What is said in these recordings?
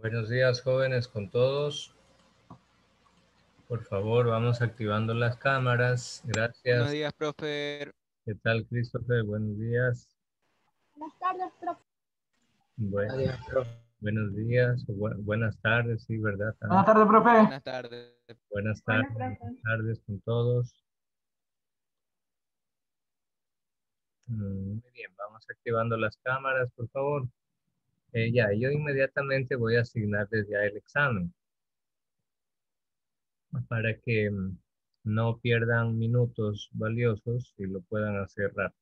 Buenos días, jóvenes, con todos. Por favor, vamos activando las cámaras. Gracias. Buenos días, profe. ¿Qué tal, Christopher? Buenos días. Buenas tardes, profe. Bueno, buenos días, o bu- buenas tardes, sí, ¿verdad? Buenas tardes, profe. Buenas tardes. Buenas tardes, Buenas buenas tardes con todos. Mm, Muy bien, vamos activando las cámaras, por favor. Eh, ya, yo inmediatamente voy a asignarles ya el examen para que mm, no pierdan minutos valiosos y lo puedan hacer rápido.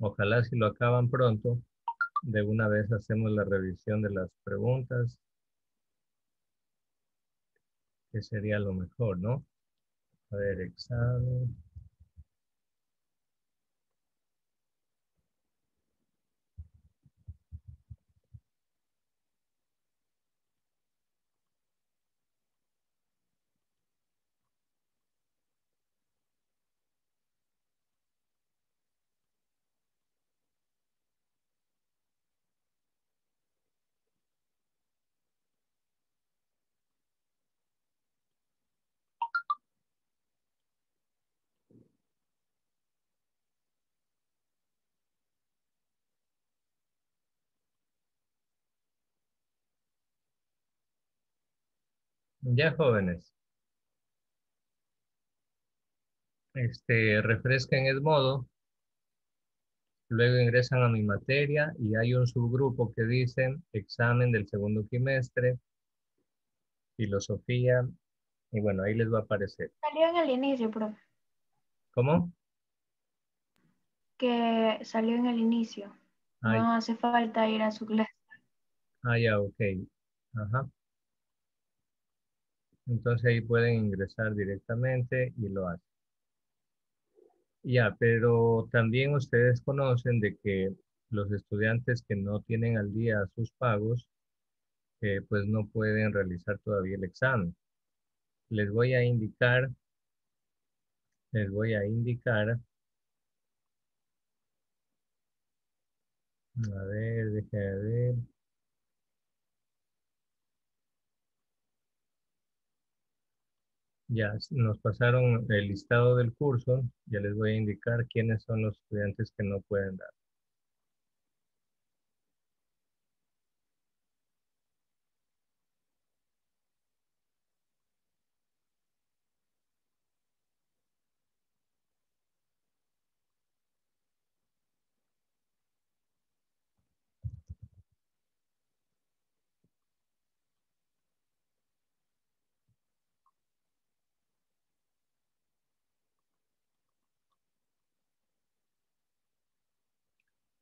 Ojalá si lo acaban pronto, de una vez hacemos la revisión de las preguntas, que sería lo mejor, ¿no? A ver, examen. Ya, jóvenes. Este, refresquen el modo. Luego ingresan a mi materia y hay un subgrupo que dice examen del segundo trimestre, filosofía, y bueno, ahí les va a aparecer. Salió en el inicio, profe. ¿Cómo? Que salió en el inicio. Ay, No hace falta ir a su clase. ah, ya, ok. Ajá. Entonces ahí pueden ingresar directamente y lo hacen. Ya, pero también ustedes conocen de que los estudiantes que no tienen al día sus pagos, eh, pues no pueden realizar todavía el examen. Les voy a indicar, les voy a indicar, a ver, déjenme ver. Ya, nos pasaron el listado del curso, ya les voy a indicar quiénes son los estudiantes que no pueden dar.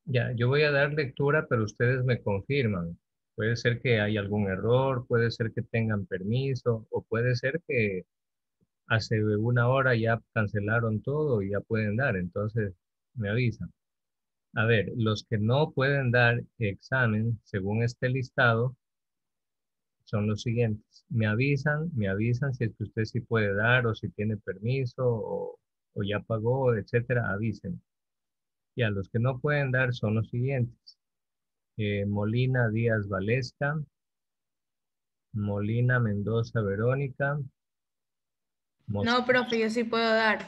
Ya, yo voy a dar lectura, pero ustedes me confirman. Puede ser que hay algún error, puede ser que tengan permiso, o puede ser que hace una hora ya cancelaron todo y ya pueden dar, entonces me avisan. A ver, los que no pueden dar examen según este listado son los siguientes. Me avisan, me avisan si usted sí puede dar o si tiene permiso o, o ya pagó, etcétera, avisen. Y a los que no pueden dar son los siguientes. Eh, Molina Díaz Valesca, Molina Mendoza Verónica. Mos- No, profe, yo sí puedo dar.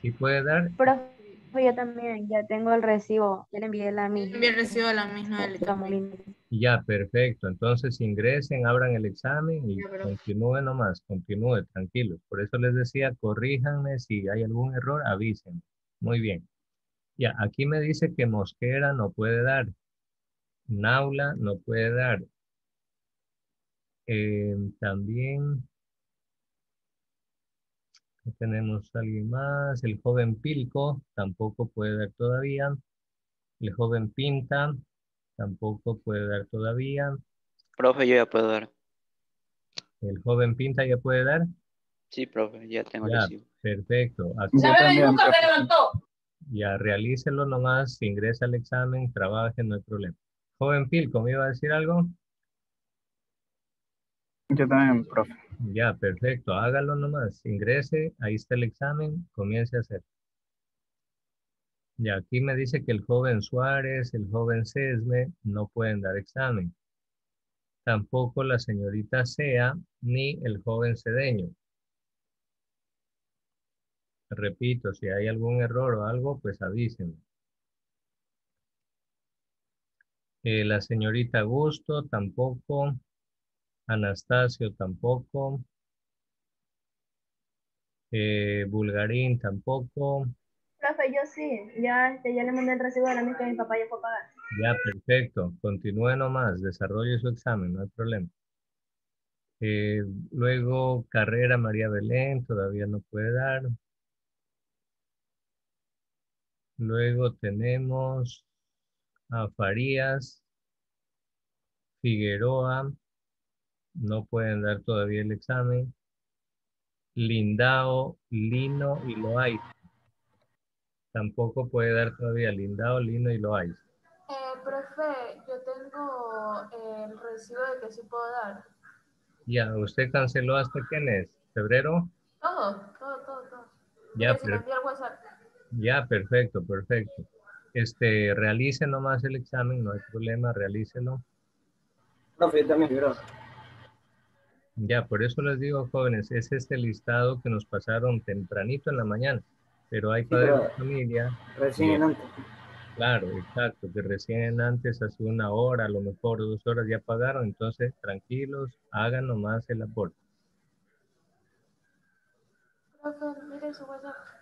¿Sí puede dar? Profe, yo también ya tengo el recibo, ya le envié la misma. También recibo la misma Molina. Ya, perfecto. Entonces ingresen, abran el examen y Ya, continúen nomás, continúen, tranquilos. Por eso les decía, corríjanme, si hay algún error, avisen. Muy bien. Ya, aquí me dice que Mosquera no puede dar. Naula no puede dar. Eh, también tenemos alguien más. El joven Pilco tampoco puede dar todavía. El joven Pinta tampoco puede dar todavía. Profe, yo ya puedo dar. El joven Pinta ya puede dar. Sí, profe, ya tengo el Ya, recibo. perfecto. Aquí- también, profe. Ya, realícelo nomás, ingresa al examen, trabaje, no hay problema. Joven Pilco, ¿me iba a decir algo? Yo también, profe. Ya, perfecto, hágalo nomás, ingrese, ahí está el examen, comience a hacer. Ya, aquí me dice que el joven Suárez, el joven Sesme no pueden dar examen. tampoco la señorita Sea ni el joven Cedeño. Repito, si hay algún error o algo, pues avísenme. Eh, la señorita Gusto tampoco. Anastasio tampoco. Eh, Bulgarín tampoco. Profe, yo sí. Ya, este, ya le mandé el recibo de la misma que mi papá ya fue a pagar. Ya, perfecto. Continúe nomás. Desarrolle su examen, no hay problema. Eh, luego, carrera María Belén, todavía no puede dar. Luego tenemos a Farías, Figueroa, no pueden dar todavía el examen. Lindao, Lino y Loaiza. Tampoco puede dar todavía Lindao, Lino y Loaiza. Eh, profe, yo tengo el recibo de que sí puedo dar. Ya, ¿usted canceló hasta quién es? ¿Febrero? Todo, todo, todo, todo. Ya, Que se lo per- envié al WhatsApp. Ya, perfecto, perfecto. Este, realice nomás el examen, no hay problema, realícelo. Profe, yo también, bro. Ya, por eso les digo, jóvenes, es este listado que nos pasaron tempranito en la mañana, pero hay padres de familia, Recién en antes. claro, exacto, que recién antes, hace una hora, a lo mejor dos horas ya pagaron, entonces tranquilos, hagan nomás el aporte. Profe, mire su WhatsApp.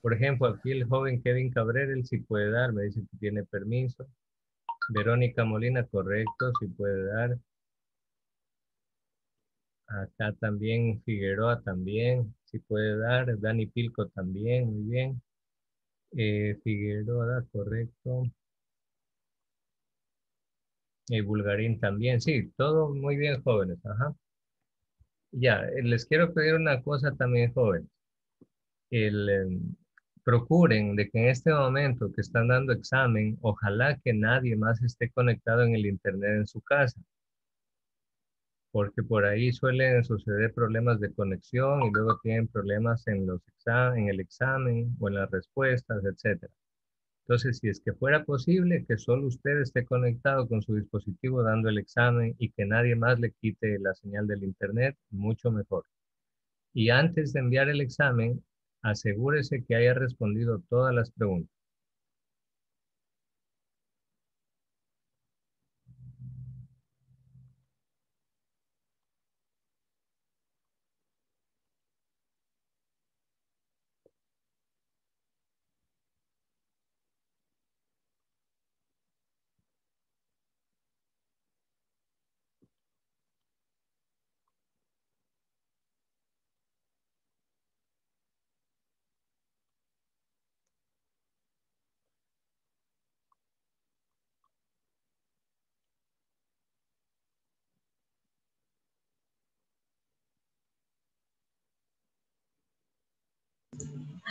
Por ejemplo, aquí el joven Kevin Cabrera, él sí puede dar, me dice que tiene permiso. Verónica Molina, correcto, sí puede dar. Acá también Figueroa también, sí puede dar. Dani Pilco también, muy bien. Eh, Figueroa, correcto. Y Bulgarín también, sí, todo muy bien, jóvenes, ajá. Ya, eh, les quiero pedir una cosa también, jóvenes. El, em, procuren de que en este momento que están dando examen, ojalá que nadie más esté conectado en el internet en su casa. Porque por ahí suelen suceder problemas de conexión y luego tienen problemas en, los exa- en el examen o en las respuestas, etc. Entonces, si es que fuera posible que solo usted esté conectado con su dispositivo dando el examen y que nadie más le quite la señal del internet, mucho mejor. Y antes de enviar el examen, asegúrese que haya respondido todas las preguntas.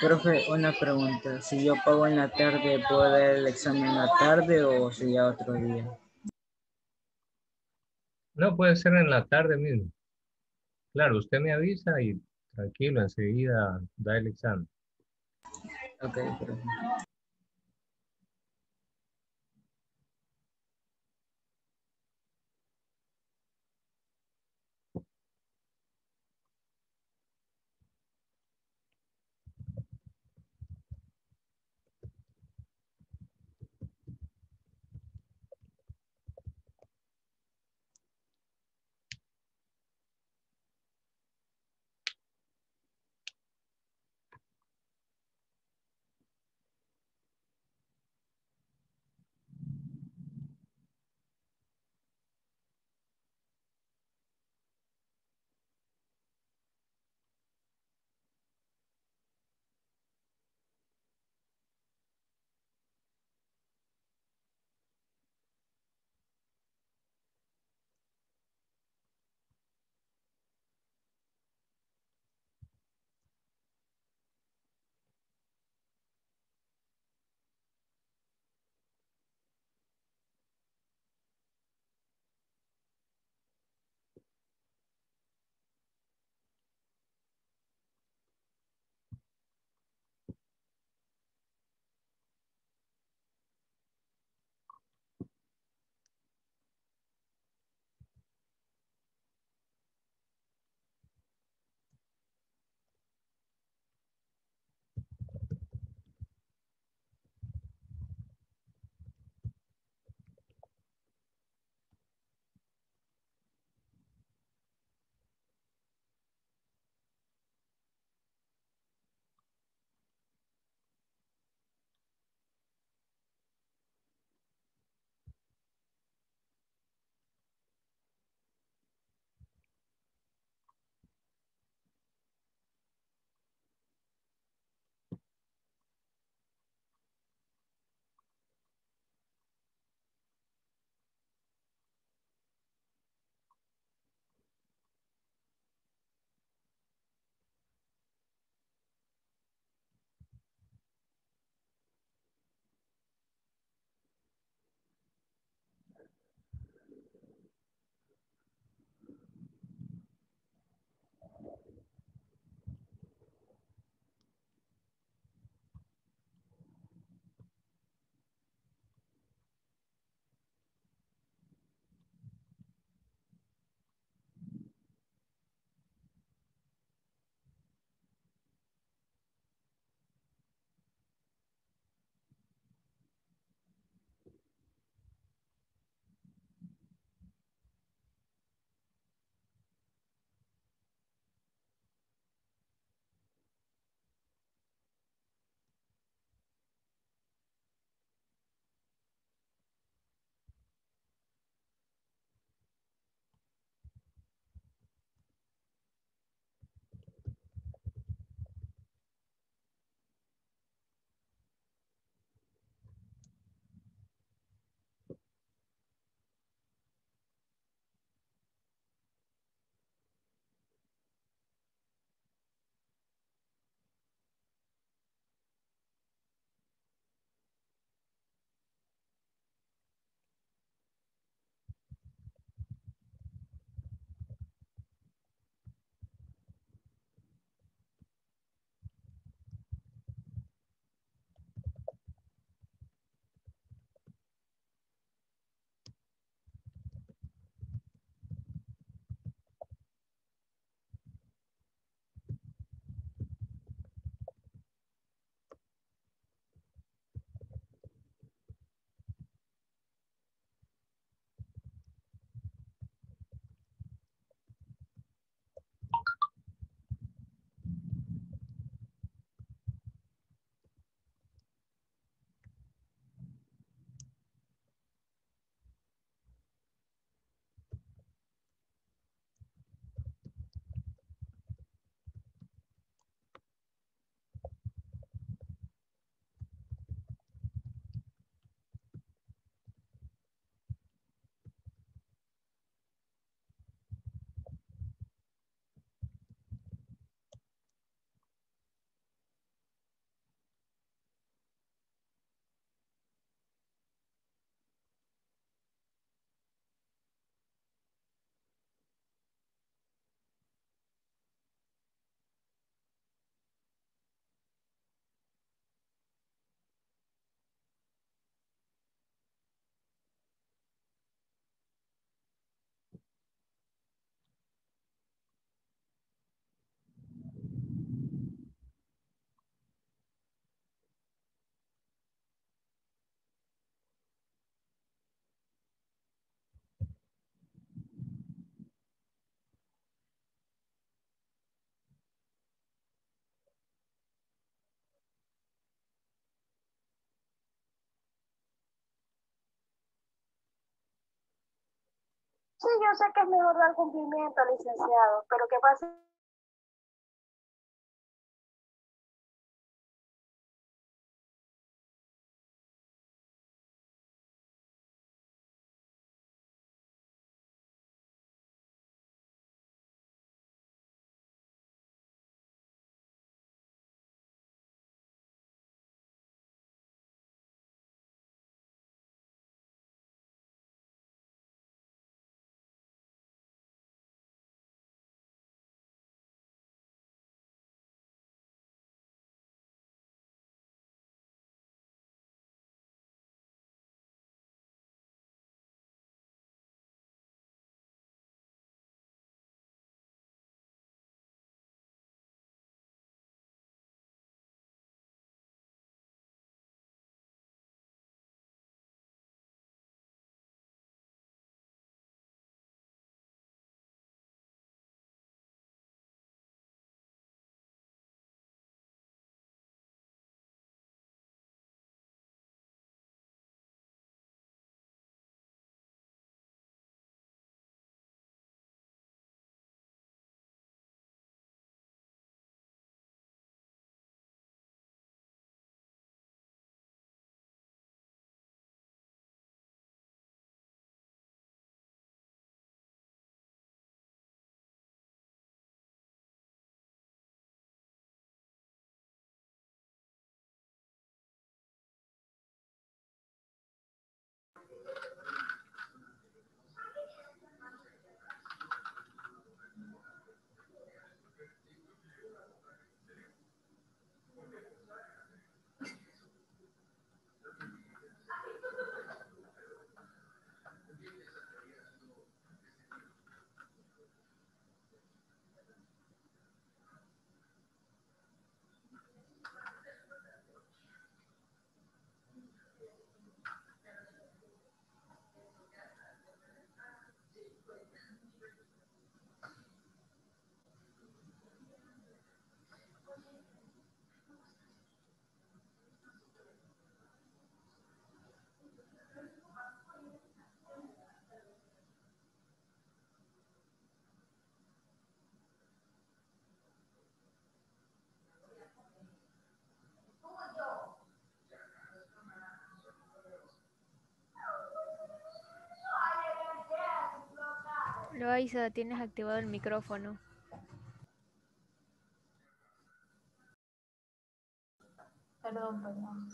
Profe, una pregunta. Si yo pago en la tarde, ¿puedo dar el examen en la tarde o sería otro día? No, puede ser en la tarde mismo. Claro, usted me avisa y tranquilo, enseguida da el examen. Ok, profe. Sí, yo sé que es mejor dar cumplimiento, licenciado, pero ¿qué pasa? Loaiza, tienes activado el micrófono. Perdón, perdón.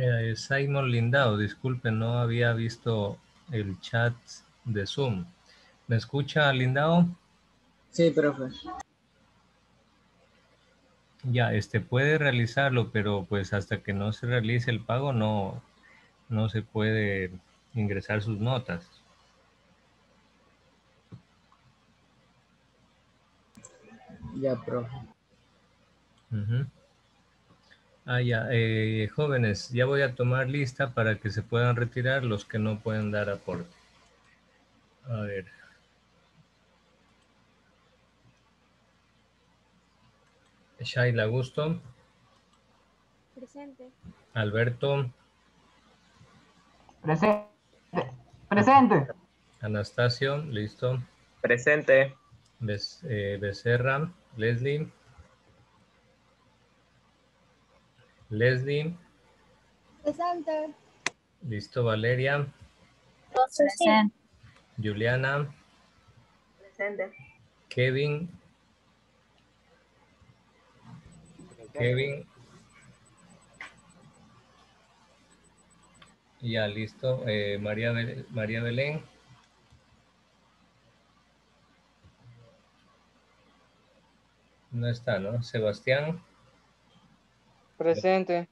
Eh, Simon Lindao, disculpe, no había visto el chat de Zoom. ¿Me escucha Lindao? Sí, profe. Ya, este puede realizarlo, pero pues hasta que no se realice el pago no, no se puede ingresar sus notas. Ya, profe. Ujú. Ah, ya, eh, jóvenes, ya voy a tomar lista para que se puedan retirar los que no pueden dar aporte. A ver. Shaila Gusto, Presente. Alberto, Presente. Presente. Anastasio, listo. Presente. Bes- eh, Becerra, Leslie. Leslie, Presente. listo. Valeria, Presente. Juliana, Presente. Kevin, Kevin. Ya, listo. Eh, María, Bel- María Belén. No está, ¿no? Sebastián, Presente.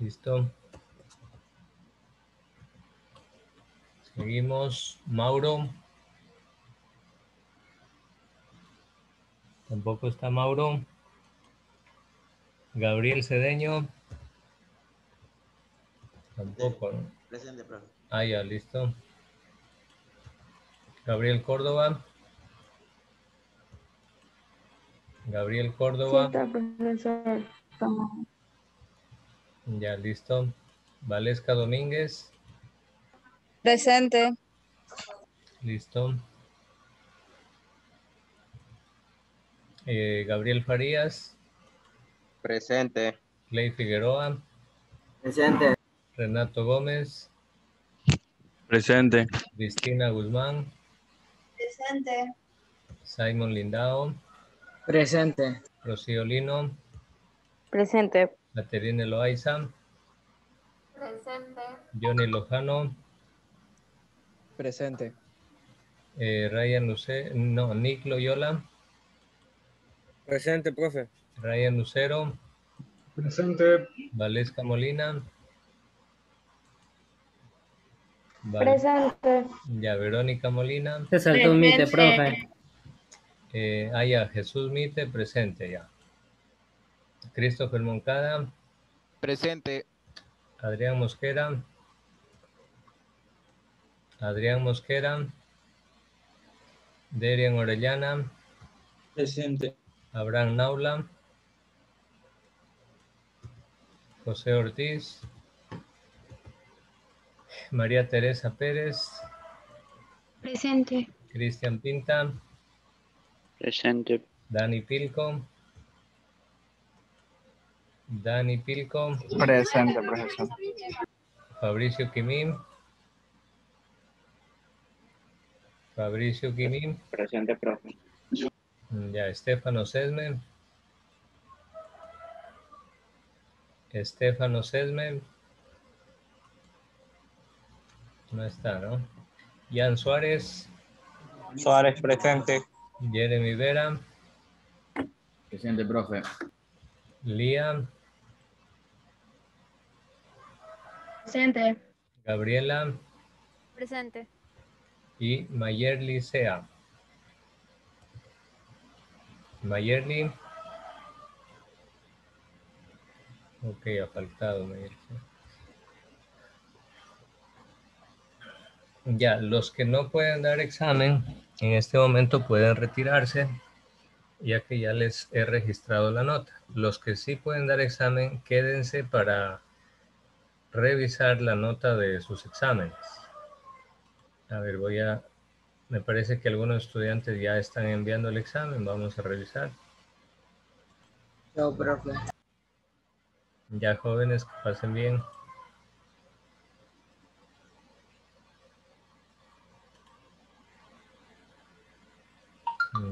listo. Seguimos. Mauro. Tampoco está Mauro. Gabriel Cedeño. Tampoco, ¿no? Presente, profe. Ah, ya, listo. Gabriel Córdoba. Gabriel Córdoba. profesor. Ya, listo. Valesca Domínguez. Presente. Listo. Eh, Gabriel Farías. Presente. Clay Figueroa. Presente. Renato Gómez. Presente. Cristina Guzmán. Presente. Simon Lindao. Presente. Rocío Lino. Presente. Caterine Loaiza. Presente. Johnny Lojano. Presente. eh, Ryan Lucero. No, Nick Loyola. Presente, profe. Ryan Lucero. Presente. Valesca Molina. Val- Presente. Ya, Verónica Molina. Se saltó un mite, Presente. profe. Eh, ah, ya, Jesús Mite, presente ya. Christopher Moncada. Presente. Adrián Mosquera. Adrián Mosquera. Derian Orellana. Presente. Abraham Naula. José Ortiz. María Teresa Pérez. Presente. Cristian Pinta. Presente. Dani Pilco. Dani Pilco. Presente, profesor. Fabricio Quimín. Fabricio Quimín. Presente, profe. Ya, Estefano Sesme. Estefano Sesme. No está, ¿no? Jan Suárez. Suárez, presente. Jeremy Vera. Presente, profe. Lía. Presente. Gabriela. Presente. Y Mayerly Sea. Mayerly. Ok, ha faltado Mayerly. Ya, los que no pueden dar examen en este momento pueden retirarse, ya que ya les he registrado la nota. Los que sí pueden dar examen, quédense para revisar la nota de sus exámenes. A ver, voy a... Me parece que algunos estudiantes ya están enviando el examen. Vamos a revisar. Chao, profe. Ya jóvenes, que pasen bien.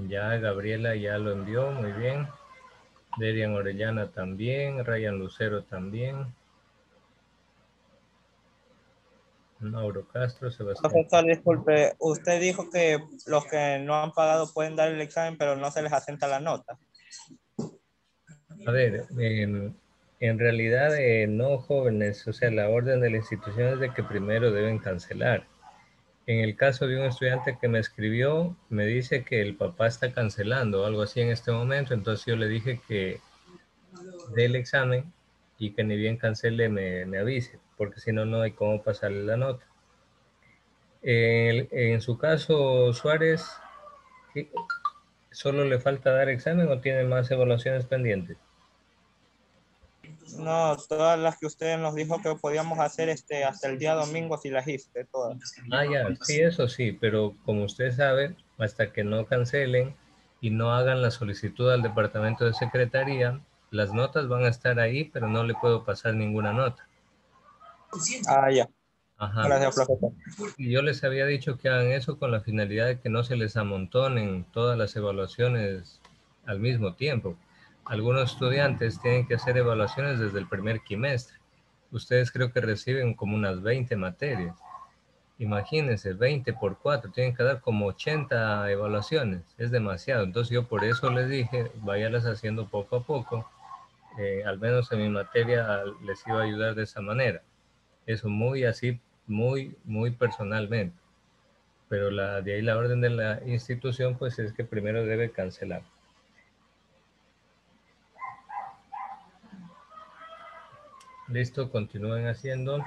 Ya Gabriela ya lo envió, muy bien. Derian Orellana también, Ryan Lucero también. Mauro Castro, Sebastián. Profesor, disculpe, usted dijo que los que no han pagado pueden dar el examen, pero no se les asenta la nota. A ver, en, en realidad eh, no jóvenes, o sea, la orden de la institución es de que primero deben cancelar. En el caso de un estudiante que me escribió, me dice que el papá está cancelando o algo así en este momento, entonces yo le dije que dé el examen y que ni bien cancele me, me avise, porque si no, no hay cómo pasarle la nota. En, en su caso, Suárez, ¿qué- ¿solo le falta dar examen o tiene más evaluaciones pendientes? No, todas las que usted nos dijo que podíamos hacer este, hasta el día domingo, si las hice, todas. Ah, ya, sí, eso sí, pero como usted sabe, hasta que no cancelen y no hagan la solicitud al departamento de secretaría, las notas van a estar ahí, pero no le puedo pasar ninguna nota. Ah, ya. Ajá. Gracias, profesor. Y yo les había dicho que hagan eso con la finalidad de que no se les amontonen todas las evaluaciones al mismo tiempo. Algunos estudiantes tienen que hacer evaluaciones desde el primer quimestre. Ustedes creo que reciben como unas 20 materias. Imagínense, 20 por 4, tienen que dar como 80 evaluaciones. Es demasiado. Entonces yo por eso les dije, váyalas haciendo poco a poco. Eh, al menos en mi materia les iba a ayudar de esa manera. Eso muy así, muy, muy personalmente. Pero la, de ahí la orden de la institución pues es que primero debe cancelar. Listo, continúen haciendo.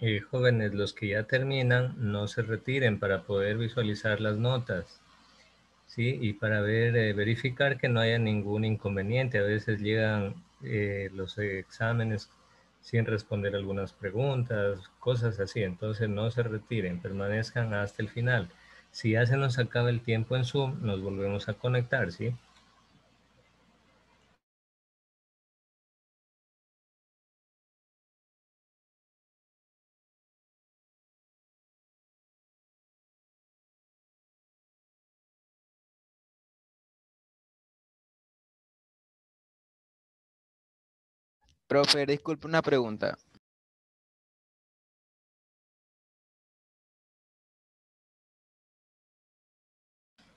Eh, jóvenes, los que ya terminan, no se retiren para poder visualizar las notas. ¿sí? Y para ver, eh, verificar que no haya ningún inconveniente. A veces llegan eh, los exámenes sin responder algunas preguntas, cosas así. Entonces no se retiren, permanezcan hasta el final. Si ya se nos acaba el tiempo en Zoom, nos volvemos a conectar, ¿sí? Profe, disculpe una pregunta.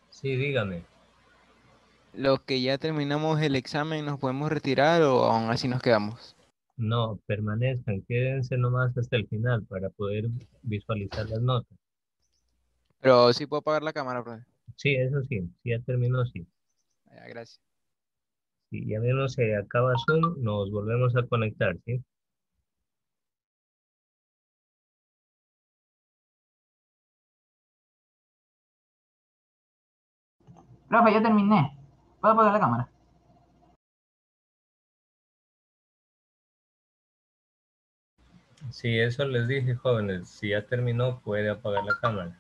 Sí, dígame. Los que ya terminamos el examen, ¿nos podemos retirar o aún así nos quedamos? No, permanezcan, quédense nomás hasta el final para poder visualizar las notas. Pero sí puedo apagar la cámara, profe. Sí, eso sí, si ya terminó, sí. Ya, gracias. Si ya menos se acaba Zoom, nos volvemos a conectar, ¿sí? Profe, ya terminé. ¿Puedo apagar la cámara? Sí, eso les dije, jóvenes. Si ya terminó, puede apagar la cámara.